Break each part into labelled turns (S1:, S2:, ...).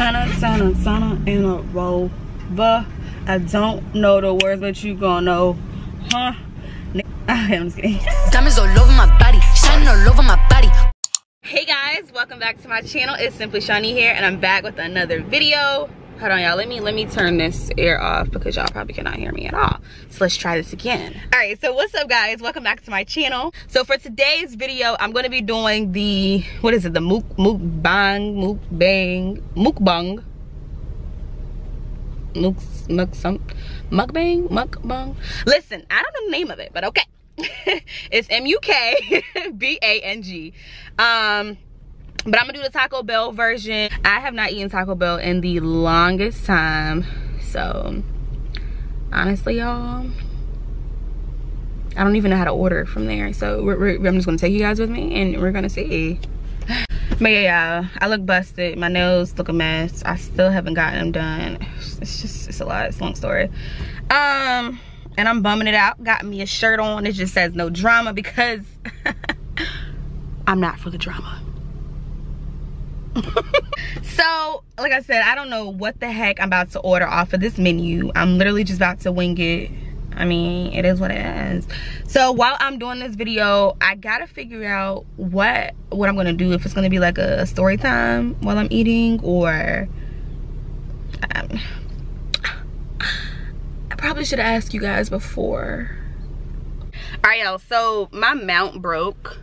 S1: Hannah, Santa, Santa, and a rover. I don't know the words, but you gonna know, huh? I'm just kidding.
S2: Diamonds all over my body, shining all over my body.
S1: Hey guys, welcome back to my channel. It's Simply Shawnee here, and I'm back with another video. Hold on, y'all. Let me let me turn this air off because y'all probably cannot hear me at all. So let's try this again. All right, so what's up, guys? Welcome back to my channel. So for today's video, I'm going to be doing the what is it? The mook mukbang mukbang mukbang muk muk some mukbang mukbang. Listen, I don't know the name of it, but okay. it's M-U-K-B-A-N-G. Um, but I'm gonna do the Taco Bell version. I have not eaten Taco Bell in the longest time. So, honestly, y'all, I don't even know how to order from there. So, we're, we're, I'm just gonna take you guys with me and we're gonna see. But yeah, I look busted. My nails look a mess. I still haven't gotten them done. It's just, it's a lot. It's a long story. Um, and I'm bumming it out. Got me a shirt on. It just says no drama because I'm not for the drama. So, like I said, I don't know what the heck I'm about to order off of this menu. I'm literally just about to wing it. I mean, it is what it is. So while I'm doing this video, I gotta figure out what what I'm gonna do. If it's gonna be like a story time while I'm eating or um, I probably should asked you guys before. All right, y'all. So my mount broke.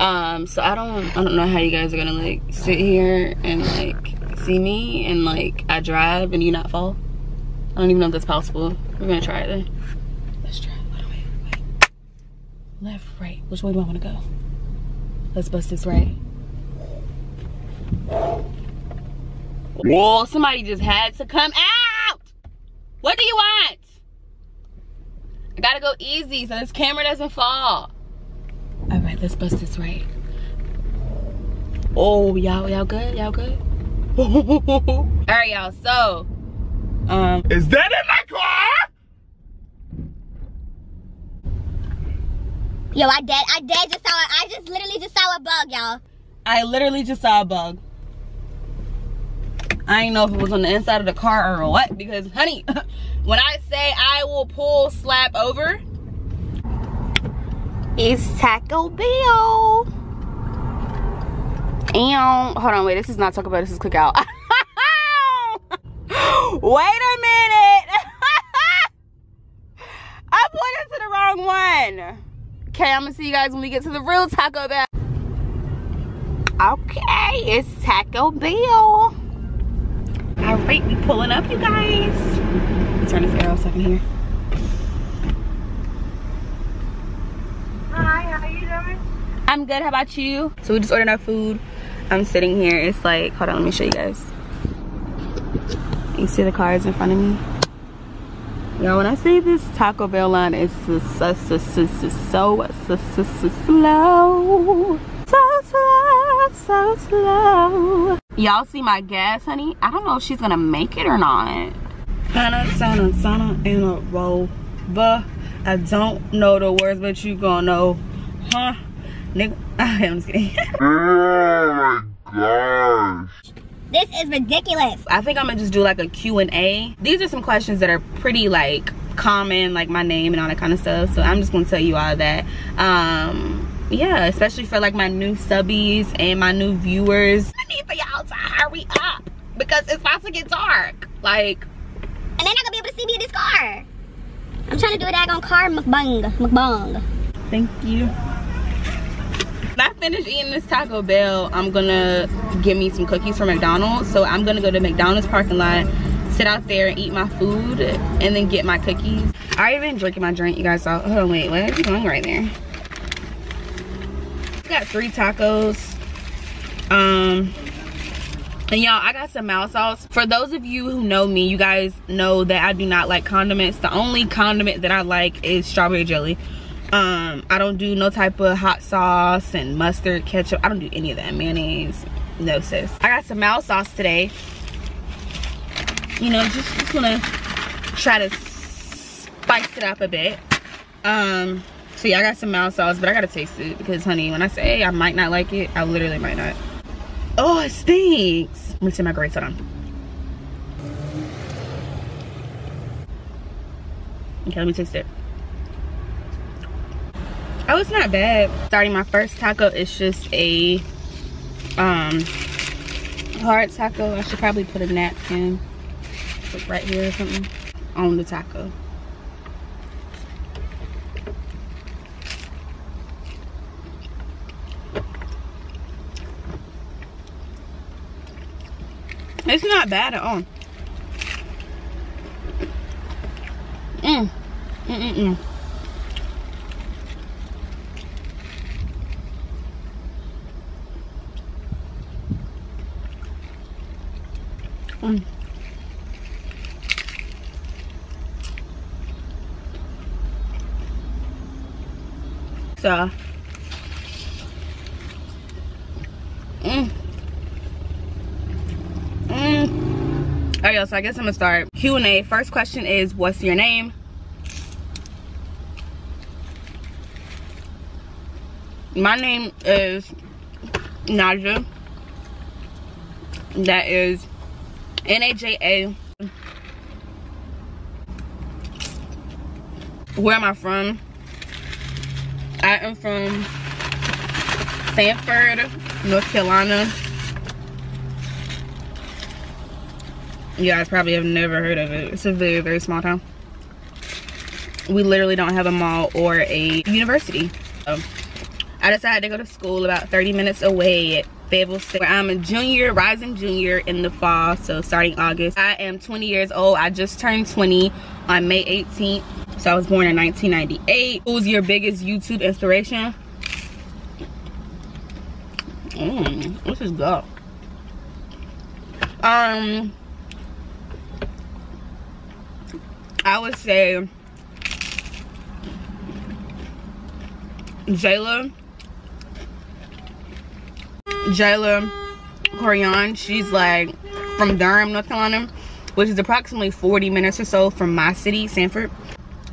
S1: Um, so I don't I don't know how you guys are gonna like sit here and like see me and like I drive and you not fall. I don't even know if that's possible. We're gonna try it then. Let's try it. Wait, wait, wait. Left, right. Which way do I wanna go? Let's bust this right. Whoa, somebody just had to come out! What do you want? I gotta go easy so this camera doesn't fall. All right, let's bust this right. Oh, y'all, y'all good? Y'all good? All right, y'all. So, um,
S3: Is that in my car?
S4: Yo, I dead. I dead just saw. I just literally just saw a bug, y'all.
S1: I literally just saw a bug. I didn't know if it was on the inside of the car or what because, honey, when I say I will pull slap over, it's Taco Bell. And hold on, wait, this is not Taco Bell, this is Cookout. wait a minute. I put into the wrong one. Okay, I'm gonna see you guys when we get to the real Taco Bell. Okay, it's Taco Bell. All right, we pulling up, you guys. Turn this arrow so I can hear. Good. How about you? So we just ordered our food. I'm sitting here. It's like, hold on, let me show you guys. You see the cars in front of me? Now, when I say this Taco Bell line is so, so, so, so, so, so, so slow. So slow, so slow. Y'all see my gas, honey? I don't know if she's gonna make it or not. Sana, sana, in a roll. But I don't know the words, but you gonna know. Huh? Nigga, I'm just kidding.
S3: Oh my gosh.
S4: This is ridiculous.
S1: I think I'm gonna just do like a Q&A. These are some questions that are pretty like common, like my name and all that kind of stuff. So I'm just gonna tell you all that. Um, yeah, especially for like my new subbies and my new viewers. I need for y'all to hurry up because it's about to get dark. Like,
S4: And they're not gonna be able to see me in this car. I'm trying to do a daggone car mukbang. Mukbang.
S1: Thank you. When I finish eating this Taco Bell, I'm gonna get me some cookies from McDonald's. So I'm gonna go to McDonald's parking lot, sit out there and eat my food, and then get my cookies. I already been drinking my drink, you guys saw. Hold on, wait, you doing right there? Got three tacos. Um, and y'all, I got some mild sauce. For those of you who know me, you guys know that I do not like condiments. The only condiment that I like is strawberry jelly. Um, I don't do no type of hot sauce and mustard, ketchup. I don't do any of that. Mayonnaise, no sis. I got some mild sauce today. You know, just, just wanna try to spice it up a bit. Um, so yeah, I got some mild sauce, but I gotta taste it because honey, when I say I might not like it, I literally might not. Oh, it stinks. Let me see my grades, hold on. Okay, let me taste it. Oh, it's not bad. Starting my first taco, it's just a um hard taco. I should probably put a napkin like right here or something on the taco. It's not bad at all. Mm. Mm mm mm. Mm. So. Mm. Mm. All right, so I guess I'm gonna start Q&A. First question is, what's your name? My name is Naja. That is N-A-J-A. Where am I from? I am from Sanford, North Carolina. You guys probably have never heard of it. It's a very, very small town. We literally don't have a mall or a university. So I decided to go to school about 30 minutes away Fayetteville State. I'm a junior, rising junior in the fall, so starting August. I am 20 years old. I just turned 20 on May 18th. So I was born in 1998. Who's your biggest YouTube inspiration? Mmm, this is good. Um, I would say Jayla. Jayla Koriyan. She's like from Durham, North Carolina, which is approximately 40 minutes or so from my city, Sanford.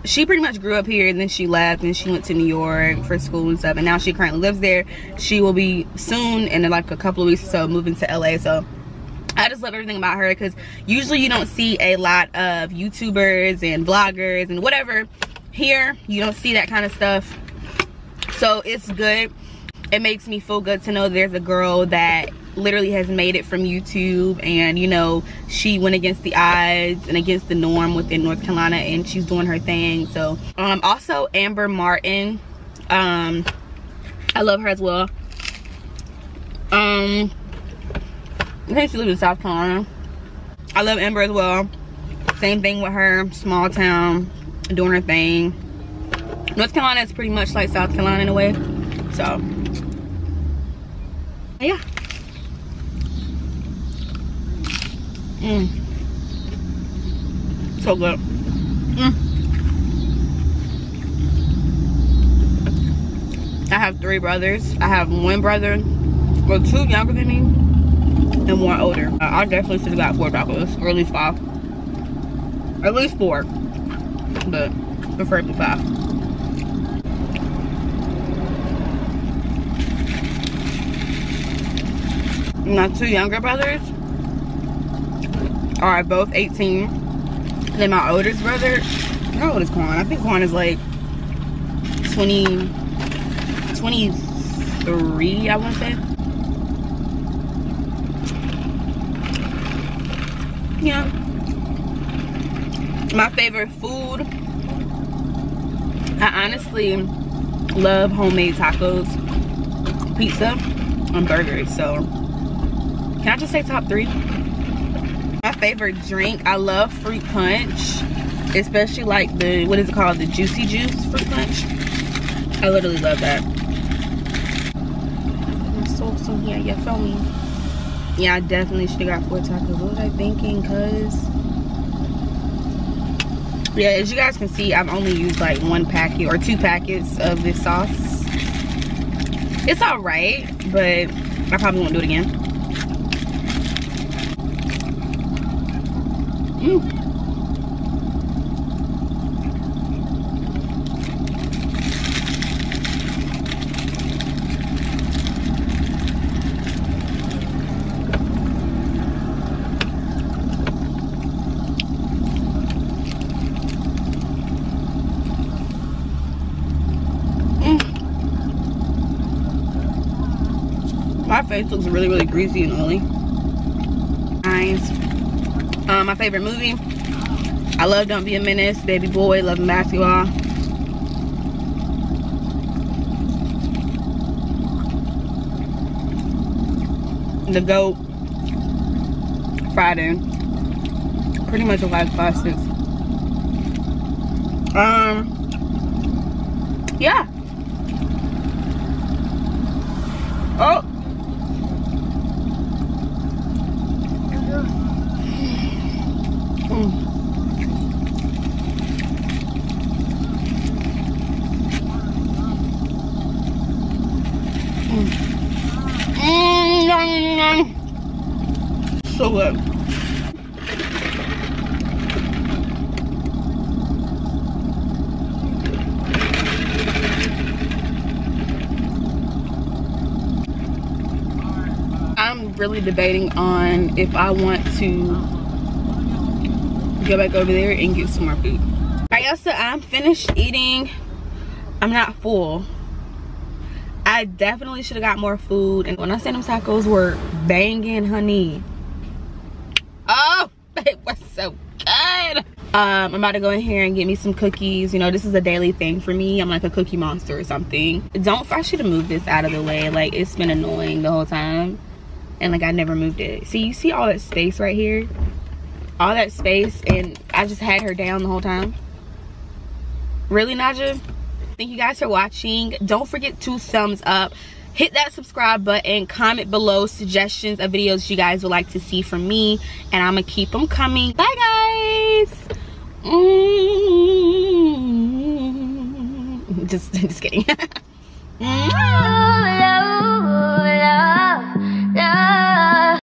S1: She pretty much grew up here and then she left and she went to New York for school and stuff and now she currently lives there. She will be soon in like a couple of weeks or so moving to LA. So I just love everything about her because usually you don't see a lot of YouTubers and vloggers and whatever here. You don't see that kind of stuff. So it's good. It makes me feel good to know there's a girl that literally has made it from YouTube and you know she went against the odds and against the norm within North Carolina and she's doing her thing. So um also Amber Martin um I love her as well. Um I think she lives in South Carolina. I love Amber as well. Same thing with her small town doing her thing. North Carolina is pretty much like South Carolina in a way so yeah Mmm. So good. Mm. I have three brothers. I have one brother, well, two younger than me, and one older. I definitely should have got four tacos, or at least five. At least four, but preferably five. My two younger brothers are both 18. Then my oldest brother, how old is Quan? I think Quan is like 20, 23, I want to say. Yeah. My favorite food, I honestly love homemade tacos, pizza, and burgers. So, can I just say top three? my favorite drink i love fruit punch especially like the what is it called? The juicy juice fruit punch? I literally love that. My sauce in here you feel me. Yeah i definitely should have got four tacos. What was i thinking? Cuz yeah as you guys can see i've only used like one packet or two packets of this sauce. It's all right but i probably won't do it again my face looks really really greasy and oily. Nice. Um, my favorite movie. I love Don't Be a Menace, Baby Boy, Love & Basketball. The GOAT, Friday. Pretty much a lot of classics. Um, yeah. Oh. Mm. Mm, yum, I'm really debating on if I want to go back over there and get some more food. Alright, y'all, so I'm finished eating. I'm not full. I definitely should have got more food. And when I said them tacos were banging, honey. It was so good. Um, I'm about to go in here and get me some cookies. You know, this is a daily thing for me. I'm like a cookie monster or something. Don't, I should have moved this out of the way. Like, it's been annoying the whole time. And like, I never moved it. See, you see all that space right here? All that space. And I just had her down the whole time. Really, Naja? Thank you guys for watching. Don't forget to thumbs up. Hit that subscribe button. Comment below suggestions of videos you guys would like to see from me. And I'm to keep them coming. Bye, guys. Mm -hmm. Just, just kidding.